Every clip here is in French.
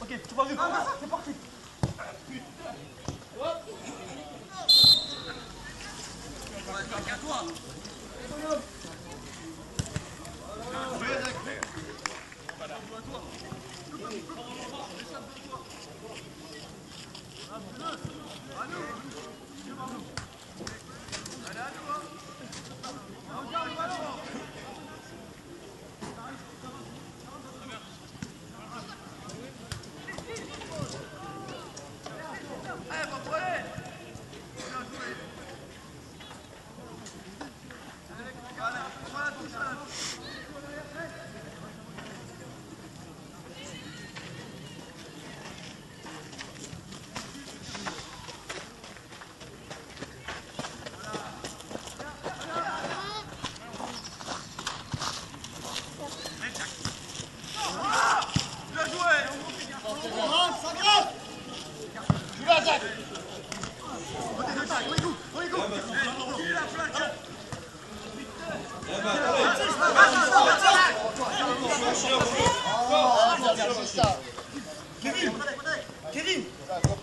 Ok, tu vas vu, c'est parti.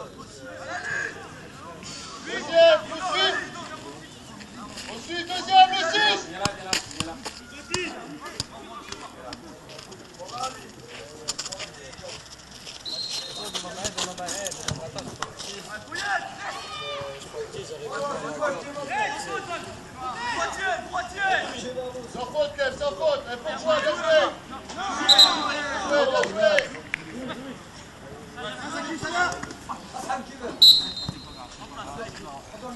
Yeah.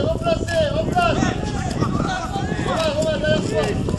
replacez, replacez, replace Romain, Romain, derrière toi